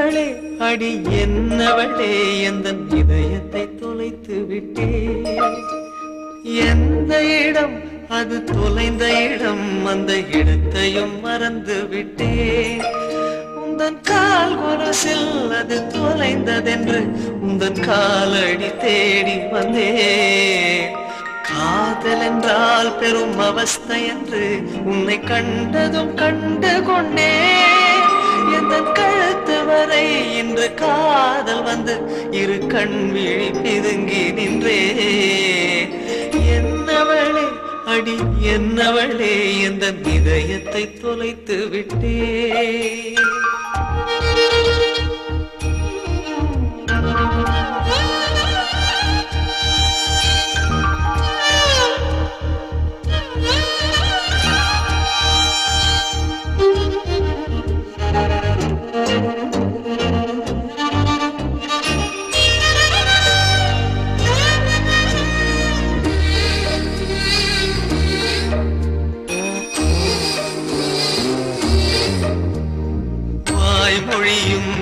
என்னவளே அடி என்னவளே எந்த இதயத்தை தொலைத்து விட்டே எந்த இடம் அது தொலைந்த இடம் அந்த இடத்தையும் மறந்து விட்டே உந்தன் கால் கொரசில் அது தொலைந்ததென்று உந்தன் காலடி தேடி வந்தே காதல் என்றால் பெரும் அவஸ்தை என்று உன்னை கண்டதும் கண்டு கொண்டே வந்து இரு கண் விழி பிதுங்கி நின்றே. என்னவளே அடி என்னவளே எந்த இதயத்தை தொலைத்து விட்டே.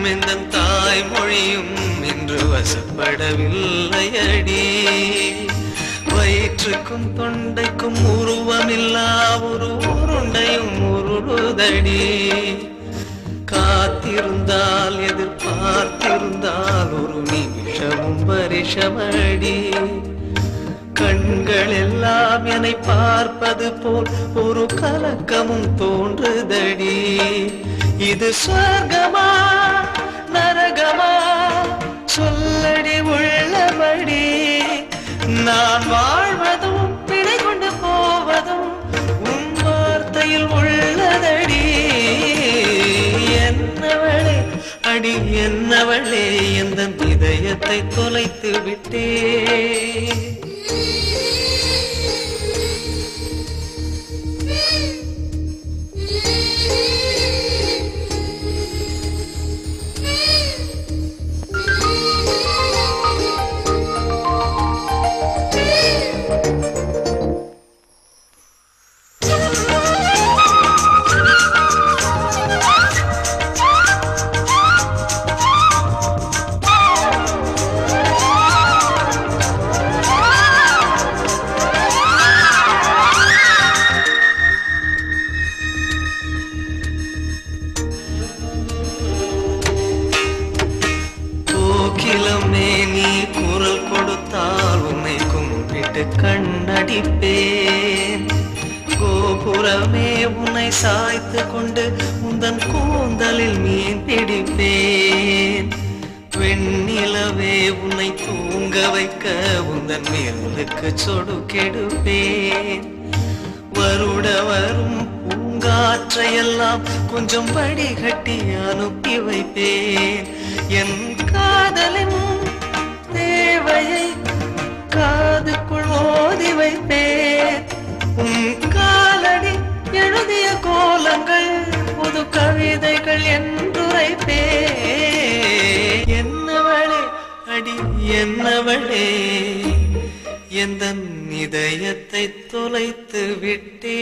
எந்த தாய்மொழியும் இன்று வசப்படவில்லையடி. வயிற்றுக்கும் தொண்டைக்கும் உருவமில்லா ஒரு உருண்டையும் உருளுதடி. காத்திருந்தால் எதிர்பார்த்திருந்தால் ஒரு நிமிஷமும் பரிஷமடி கண்கள் எல்லாம் என்னை பார்ப்பது போல் ஒரு கலக்கமும் தோன்றுதடி. இது சொர்க்கமா? நரகமா? சொல்லடி உள்ளபடி. நான் வாழ்வதும் பிழை கொண்டு போவதும் உன் வார்த்தையில் உள்ளதடி. என்னவளே அடி என்னவளே எந்த இதயத்தை தொலைத்து விட்டே? கண்ணடிப்பேன். கோபுரமே உன்னை சாய்த்து கொண்டு உந்தன் கூந்தலில் மீன் பிடிப்பேன். வெண்ணிலவே உன்னை தூங்க வைக்க உந்தன் மேலுக்கு சொடு கெடுப்பேன். வருட வரும் பூங்காற்றையெல்லாம் கொஞ்சம் வடிகட்டி அனுப்பி வைப்பேன். என் காதலின் தேவையை அழைப்பே என்னவளே அடி என்னவளே. எந்த இதயத்தை தொலைத்து விட்டே.